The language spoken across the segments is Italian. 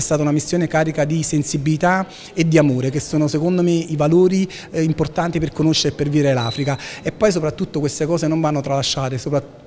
è stata una missione carica di sensibilità e di amore, che sono secondo me i valori eh, importanti per conoscere e per vivere l'Africa. E poi soprattutto queste cose non vanno tralasciate,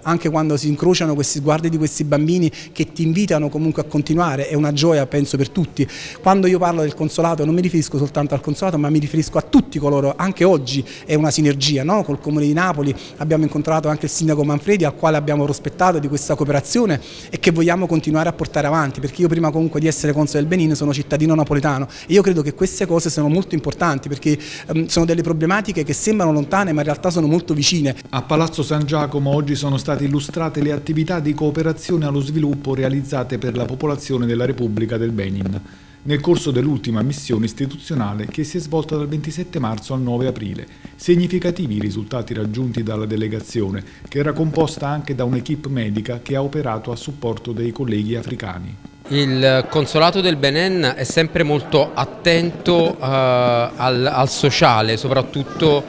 anche quando si incrociano questi sguardi di questi bambini che ti invitano comunque a continuare, è una gioia penso per tutti. Quando io parlo del consolato non mi riferisco soltanto al consolato, ma mi riferisco a tutti coloro, anche oggi è una sinergia no? col Comune di Napoli, abbiamo incontrato anche il Sindaco Manfredi al quale abbiamo prospettato di questa cooperazione e che vogliamo continuare a portare avanti, perché io prima comunque di essere console del Benin sono cittadino napoletano e io credo che queste cose siano molto importanti perché um, sono delle problematiche che sembrano lontane ma in realtà sono molto vicine. A Palazzo San Giacomo oggi sono state illustrate le attività di cooperazione allo sviluppo realizzate per la popolazione della Repubblica del Benin nel corso dell'ultima missione istituzionale che si è svolta dal 27 marzo al 9 aprile. Significativi i risultati raggiunti dalla delegazione, che era composta anche da un'equipe medica che ha operato a supporto dei colleghi africani. Il consolato del Benin è sempre molto attento uh, al, al sociale, soprattutto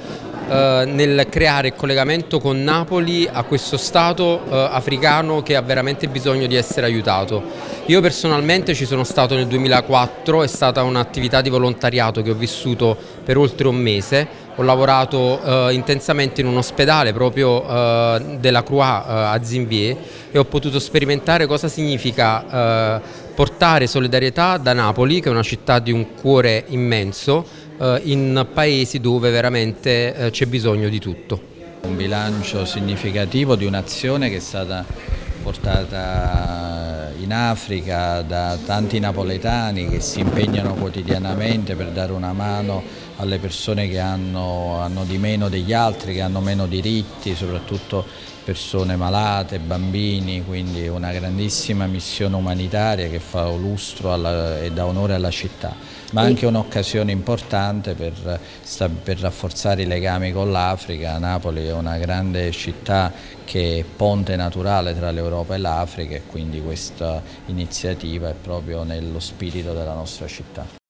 eh, nel creare il collegamento con Napoli a questo Stato eh, africano che ha veramente bisogno di essere aiutato. Io personalmente ci sono stato nel 2004, è stata un'attività di volontariato che ho vissuto per oltre un mese, ho lavorato eh, intensamente in un ospedale proprio eh, della Croix eh, a Zinvier e ho potuto sperimentare cosa significa portare solidarietà da Napoli, che è una città di un cuore immenso, eh, in paesi dove veramente eh, c'è bisogno di tutto. Un bilancio significativo di un'azione che è stata portata in Africa da tanti napoletani che si impegnano quotidianamente per dare una mano alle persone che hanno, hanno di meno degli altri, che hanno meno diritti, soprattutto persone malate, bambini, quindi una grandissima missione umanitaria che fa lustro alla, e dà onore alla città, ma anche un'occasione importante per, per, rafforzare i legami con l'Africa. Napoli è una grande città che è ponte naturale tra l'Europa e l'Africa e quindi iniziativa è proprio nello spirito della nostra città.